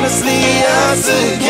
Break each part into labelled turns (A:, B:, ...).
A: honestly us against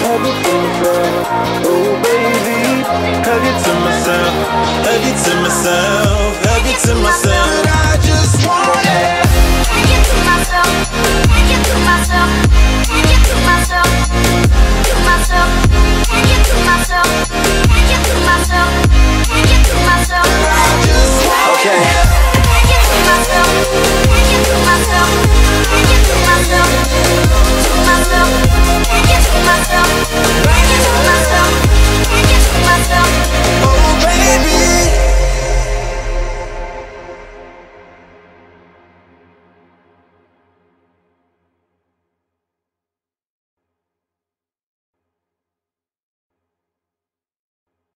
A: Have it to myself, oh baby hug it to myself, hug it to myself Have it to myself. I just want